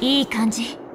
いい感じ。